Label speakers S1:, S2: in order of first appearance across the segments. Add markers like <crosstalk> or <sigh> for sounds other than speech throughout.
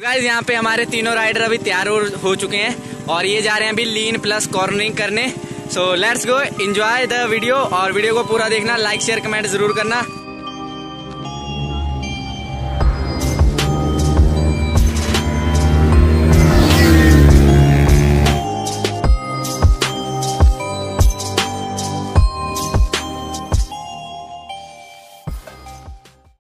S1: Guys यहाँ पे हमारे तीनों राइडर अभी तैयार हो, चुके हैं और ये जा रहे हैं अभी लीन प्लस कॉर्नरिंग करने। So let's go enjoy the video और वीडियो को पूरा देखना लाइक शेयर कमेंट ज़रूर करना।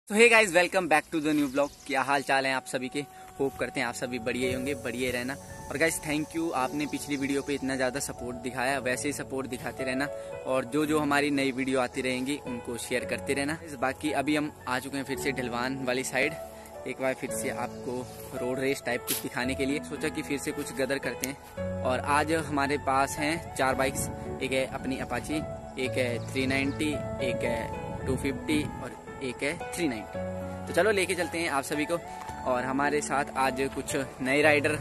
S1: तो hey guys welcome back to the new blog क्या हाल चाल है आप सभी के? होप करते हैं आप सभी बढ़िया होंगे बढ़िया रहना। और गाइस थैंक यू आपने पिछली वीडियो पे इतना ज़्यादा सपोर्ट दिखाया, वैसे ही सपोर्ट दिखाते रहना। और जो जो हमारी नई वीडियो आती रहेंगी, उनको शेयर करते रहना। बाकी, अभी हम आ चुके हैं फिर से ढलवान वाली साइड एक बार फिर से आपको रोड रेस टाइप कुछ दिखाने के लिए। सोचा कि फिर से कुछ गदर करते हैं। और आज हमारे पास हैं चार बाइक्स एक है अपनी अपाची एक है 390 एक है 250 और एक है 390 तो चलो लेके चलते हैं आप सभी को। और हमारे साथ आज कुछ नए राइडर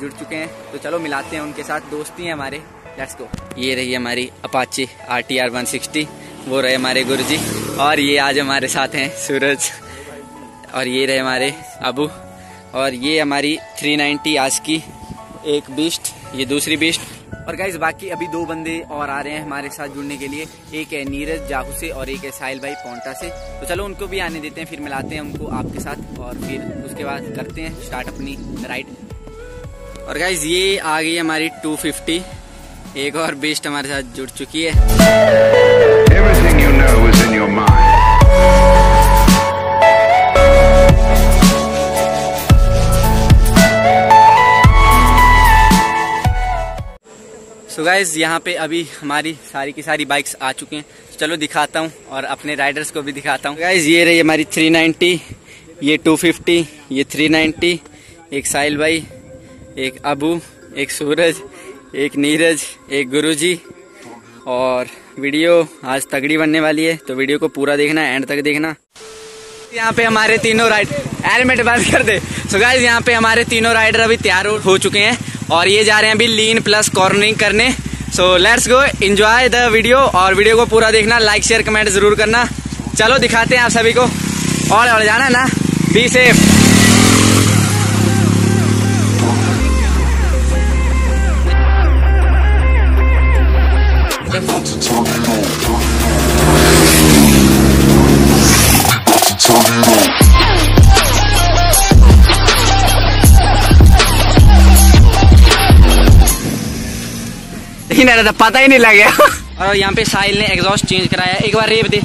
S1: जुड़ चुके हैं। तो चलो मिलाते हैं उनके साथ। दोस्ती हैं हमारे। लेट्स गो ये रही हमारी Apache R T R one sixty वो रहे हमारे गुरु जी और ये आज हमारे साथ हैं सूरज। और ये रहे हमारे अबू। और ये हमारी 390 आज की एक बिस्ट ये दूसरी बिस्ट और गाइज़ बाकी अभी दो बंदे और आ रहे हैं हमारे साथ जुड़ने के लिए। एक है नीरज जाहू से और एक है साहिल भाई पोंटा से। तो चलो उनको भी आने देते हैं, फिर मिलाते हैं उनको आपके साथ और फिर उसके बाद करते हैं स्टार्ट अपनी राइड और गाइज़ ये आ गई हमारी 250 एक और बेस्ट हमारे साथ जुड़ चुकी है। गाइज़ यहाँ पे अभी हमारी सारी की सारी बाइक्स आ चुकी हैं। तो चलो दिखाता हूँ और अपने राइडर्स को भी दिखाता हूँ। गाइज़ ये रही हमारी 390 ये 250 ये 390 एक साहिल भाई, एक अबू, एक सूरज, एक नीरज, एक गुरुजी और वीडियो आज तगड़ी बनने वाली है। तो वीडियो को पूरा देखना एंड तक देखना। यहाँ पे हमारे तीनों राइड हेलमेट बंद कर दे। सो गाइज़ यहाँ पे हमारे तीनों राइडर अभी तैयार हो- हो चुके हैं और ये जा रहे हैं अभी लीन प्लस कॉर्नरिंग करने। So let's go enjoy the video और वीडियो को पूरा देखना लाइक शेयर कमेंट ज़रूर करना। चलो, दिखाते हैं आप सभी को। और और जाना है ना। बी सेफ़ लेकिन अरे तो पता ही नहीं लग और यहाँ पे साहिल ने एग्जॉस्ट चेंज कराया। एक बार रेप दे।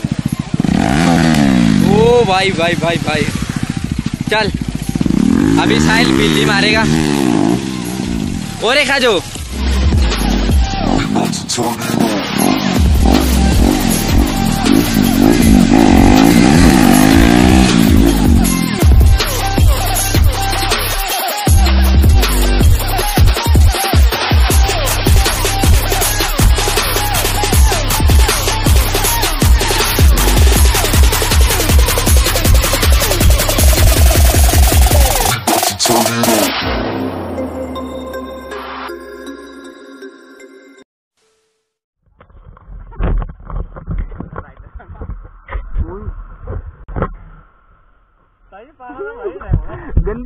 S1: ओ भाई भाई भाई भाई। चल। अभी साहिल बिल्ली मारेगा। और एक जो।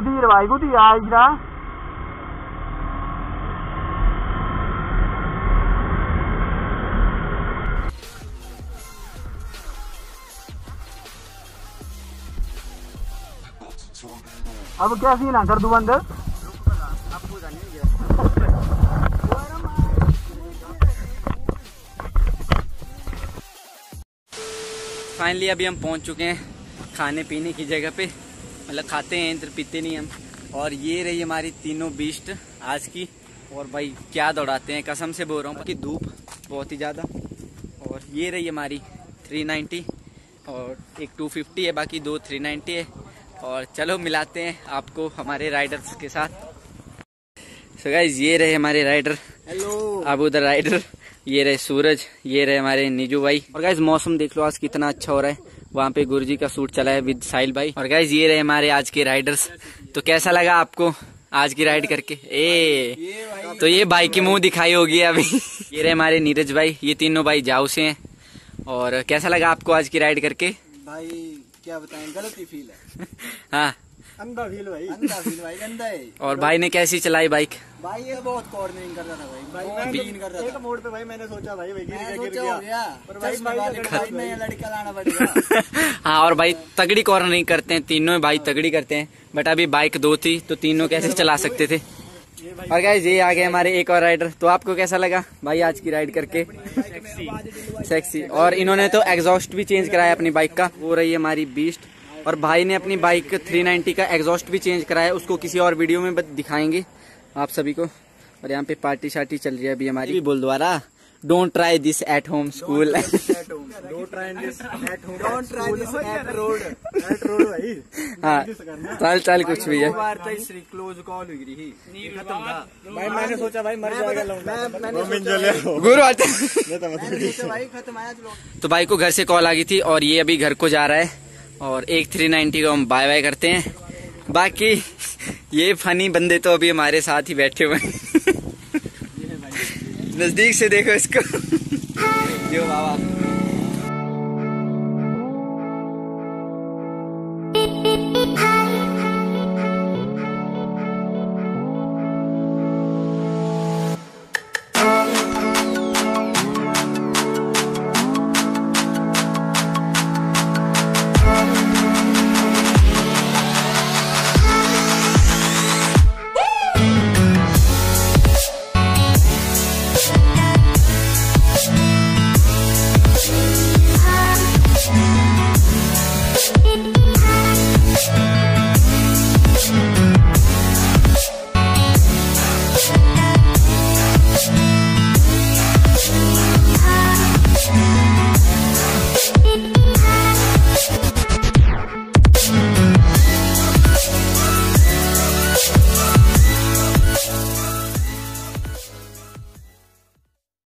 S2: दी आज रा अब क्या सीन है? कर दू बंद?
S1: फाइनली अभी हम पहुँच चुके हैं खाने पीने की जगह पे। मतलब खाते हैं इधर पीते नहीं हम। और ये रही हमारी तीनों बीस्ट आज की। और भाई क्या दौड़ाते हैं कसम से बोल रहा हूँ कि धूप बहुत ही ज़्यादा। और ये रही हमारी 390 और एक 250 है बाकी दो 390 है। और चलो मिलाते हैं आपको हमारे राइडर्स के साथ। सो गाइज़ ये रहे हमारे राइडर
S2: हेलो
S1: अब उधर राइडर ये रहे सूरज ये रहे हमारे नीजू भाई। और गाइज़ मौसम देख लो आज कितना अच्छा हो रहा है। वहाँ पे गुरुजी का सूट चला है विद साहिल भाई। और गाइज़ ये रहे हमारे आज के राइडर्स तो कैसा लगा आपको आज की राइड करके? ए तो ये भाई की मुँह दिखाई होगी अभी। <laughs> ये रहे हमारे नीरज भाई ये तीनों भाई जाओ से हैं। और कैसा लगा आपको आज की राइड करके?
S2: भाई क्या बताएँ गलत ही फील है। <laughs>
S1: हाँ।
S2: अंधा फील भाई। अंधा फील भाई गंदा है।
S1: और भाई ने कैसी चलाई बाइक
S2: भाई ये बहुत कॉर्नरिंग कर रहा था भाई। भाई मैं कर रहा था
S3: एक मोड़ पे भाई मैंने सोचा भाई भाई गिर गिर गया। पर भाई भाई
S2: में लड़का लाना पड़ेगा <laughs>
S1: हाँ और भाई तगड़ी कॉर्नर नहीं करते हैं तीनों भाई तगड़ी करते हैं। बट अभी बाइक दो थी तो तीनों कैसे चला सकते थे? और गाइज़ ये आ गए हमारे एक और राइडर तो आपको कैसा लगा भाई आज की राइड करके? सेक्सी और इन्होंने तो एग्जॉस्ट भी चेंज कराया अपनी बाइक का। वो रही हमारी बीस्ट और भाई ने अपनी बाइक 390 का एग्जॉस्ट भी चेंज कराया उसको किसी और वीडियो में दिखाएँगे आप सभी को। और यहाँ पे पार्टी शार्टी चल रही है अभी हमारी। बोल द्वारा don't try this at home school
S3: don't try this at home don't try this at road at road भाई।
S1: हाँ चल चल कुछ भी है।
S2: बार तीसरी क्लोज कॉल हुई रही। खत्म था।
S3: भाई मैंने सोचा भाई मर जाएगा लौंडा मिन जले हो
S1: गुरु आते
S2: मैंने सोचा भाई खत्म आया चलो
S1: तो भाई को घर से कॉल आ गई थी और ये अभी घर को जा रहा है। और एक थ्री नाइन्टी को हम बाय बाय करते हैं। बाकी, ये फनी बंदे तो अभी हमारे साथ ही बैठे हुए हैं। <laughs> नज़दीक से देखो इसको। <laughs> जो बाबा।